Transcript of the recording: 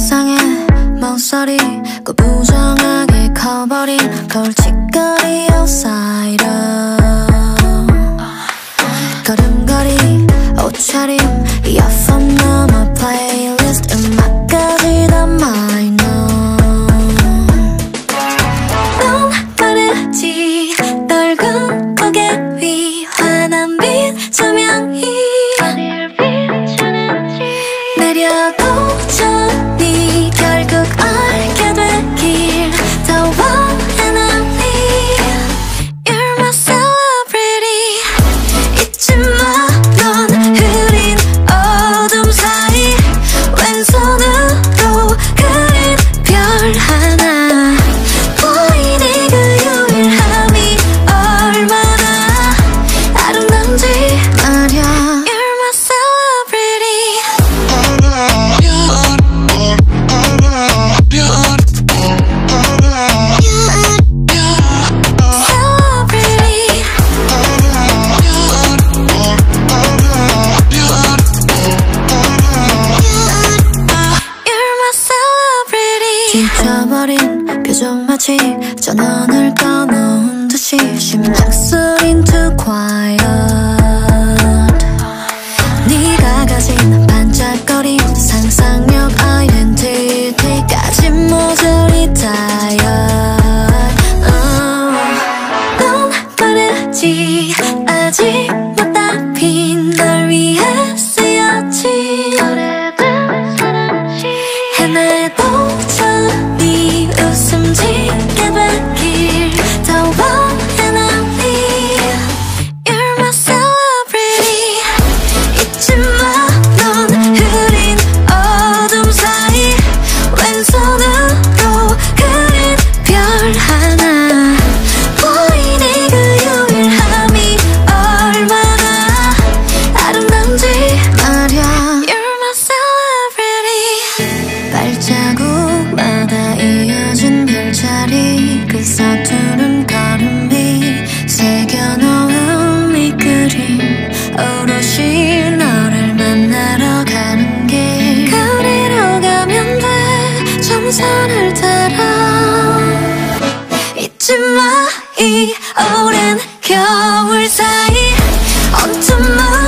세상에 망설이 그 부정하게 커버린 돌직거리 outsider. 걸음걸이 옷차림 지쳐버린 표정 마치 전원을 꺼놓은 듯이 심장 소린 too quiet 네가 가진 반짝거림 상상력 아이덴티티까지 모조리 tired oh, 어, 넌 가르지. 아직 그 서투른 걸음이 새겨놓은 밑그림. 오롯이 너를 만나러 가는 길. 그리로 가면 돼. 점선을 따라. 잊지 마 이 오랜 겨울 사이. 언 틈